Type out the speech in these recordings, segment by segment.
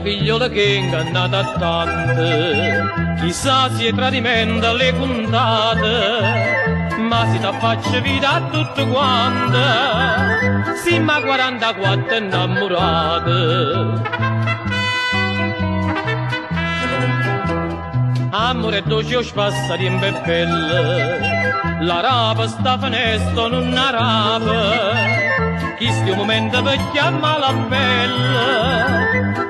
figliola che è ingannata a tante, chissà se è tradimento alle puntate, ma si t'affaccia vita a tutte quante, si ma 44 innamorate. Amore dolce o spassa di pelle, la rapa sta finesto non rapa, chi sti un momento per chiamare la pelle,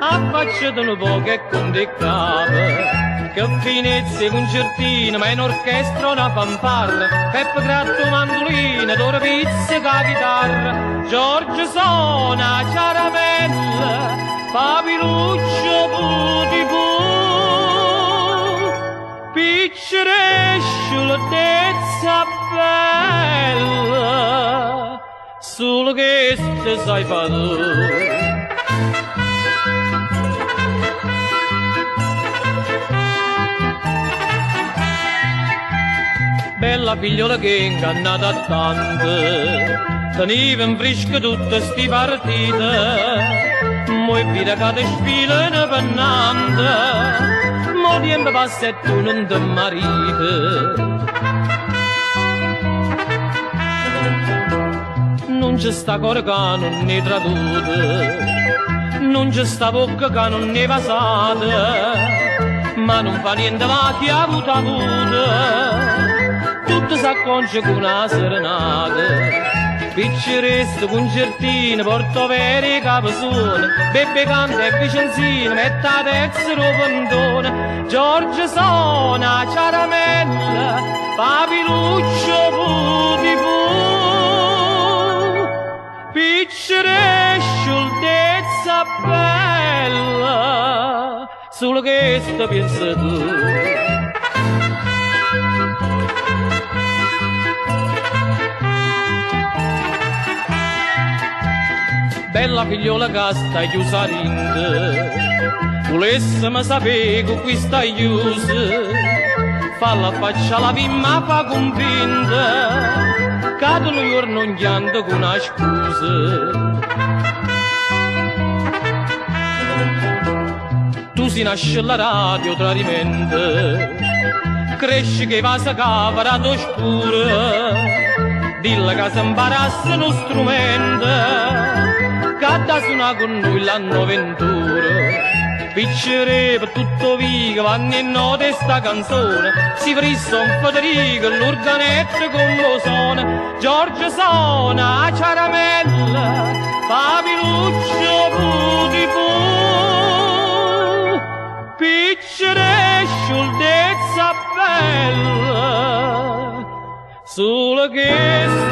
affacciatelo poco e con dei capi, che finezze concertine, ma in orchestra una fanfarra, Peppe gratto mandolina, d'ora pizzica chitarra, Giorgio suona caramella, Papiluccio puti pu, picceresce l'altezza bella, solo che se sai tu. Bella figliola che è ingannata a tante, teniva in fresca tutte sti partite, mo è vita che te sfilano pennante, mo tempo passa e tu non ti marite. Non c'è sta cuore che non ne tradute, non c'è sta bocca che non ne passate, ma non fa niente ma chi ha avuto avuto tutto s'acconcia con una serenata. Piccereste, concertine, porto veri capesone, bebbe canta e vicenzina, metta a terza pantone, Giorgio suona caramella, papiluccio puti pu, picceresce l'ultezza bella, solo che sto pensa tu. Bella figliola che stai chiusa rinde, volessimo sapere con qui stai chiusa, falla faccia la vimma fa convinta, che tu giorno non con una scusa. Tu si nasce alla radio tradimente, cresci che va a cavara d'oscura, dilla che si imparassi uno strumento, Cadda suona con noi l'anno ventura Piccere per tutto vivo, vanno in note sta canzone. Si frissa un Federico, l'organetto con lo suona Giorgio suona a caramella Papiluccio puti pu. Piccere scioltezza bella Solo che